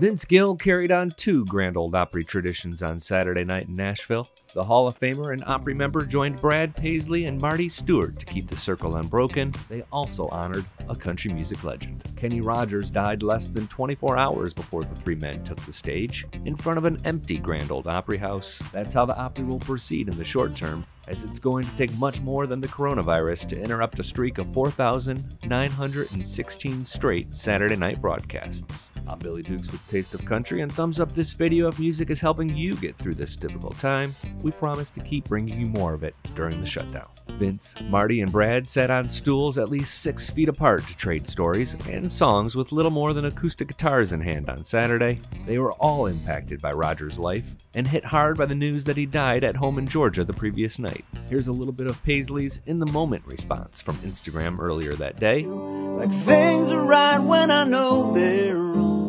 Vince Gill carried on two Grand Ole Opry traditions on Saturday night in Nashville. The Hall of Famer and Opry member joined Brad Paisley and Marty Stuart to keep the circle unbroken. They also honored a country music legend. Kenny Rogers died less than 24 hours before the three men took the stage in front of an empty Grand Ole Opry house. That's how the Opry will proceed in the short term, as it's going to take much more than the coronavirus to interrupt a streak of 4,916 straight Saturday night broadcasts. I'm Billy Dukes with Taste of Country, and thumbs up this video if music is helping you get through this difficult time. We promise to keep bringing you more of it during the shutdown. Vince, Marty, and Brad sat on stools at least six feet apart to trade stories and songs with little more than acoustic guitars in hand on Saturday. They were all impacted by Roger's life and hit hard by the news that he died at home in Georgia the previous night. Here's a little bit of Paisley's in the moment response from Instagram earlier that day. Like things are right when I know they're wrong.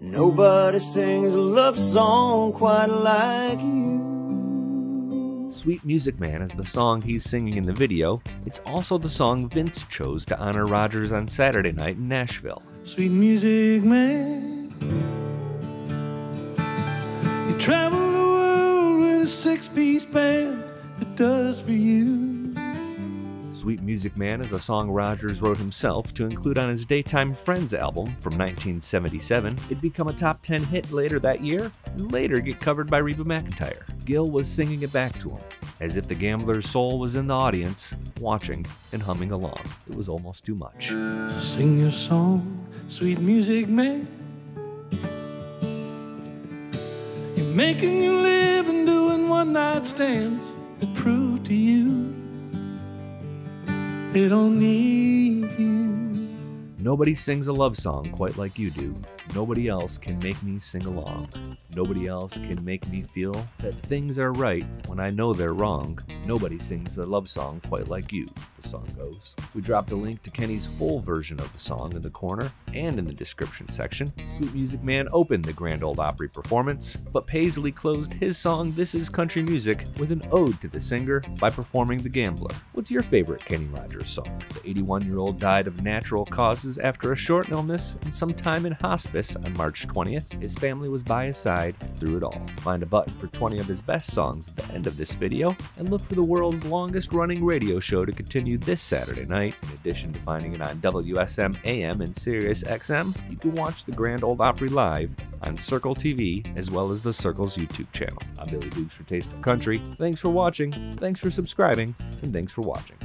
Nobody sings a love song quite like you. Sweet Music Man is the song he's singing in the video. It's also the song Vince chose to honor Rogers on Saturday night in Nashville. Sweet music man. You travel the world with a six piece band that does for you. Sweet Music Man is a song Rogers wrote himself to include on his Daytime Friends album from 1977. It'd become a top 10 hit later that year, and later get covered by Reba McEntire. Gill was singing it back to him, as if the gambler's soul was in the audience, watching and humming along. It was almost too much. So sing your song, sweet music man. You're making you live and doing one night stands that prove to you they don't need. Nobody sings a love song quite like you do. Nobody else can make me sing along. Nobody else can make me feel that things are right when I know they're wrong. Nobody sings a love song quite like you, the song goes. We dropped a link to Kenny's full version of the song in the corner and in the description section. Sweet Music Man opened the Grand Ole Opry performance, but Paisley closed his song This Is Country Music with an ode to the singer by performing The Gambler. What's your favorite Kenny Rogers song? The 81 year old died of natural causes after a short illness and some time in hospice on March 20th. His family was by his side through it all. Find a button for 20 of his best songs at the end of this video, and look for the world's longest running radio show to continue this Saturday night. In addition to finding it on WSM AM and Sirius XM, you can watch the Grand Ole Opry live on Circle TV as well as the Circle's YouTube channel. I'm Billy Dukes for Taste of Country. Thanks for watching, thanks for subscribing, and thanks for watching.